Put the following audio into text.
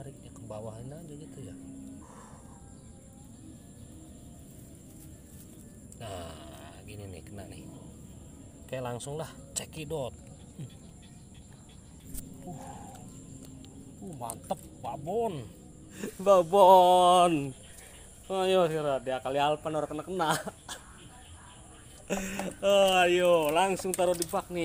gimana nariknya ke aja gitu ya. Nah gini nih kena nih. Oke langsung lah cekidot uh, uh mantep babon. Babon. Ayo sira dia kali alpan orang kena kena ayo langsung taruh di bak nih.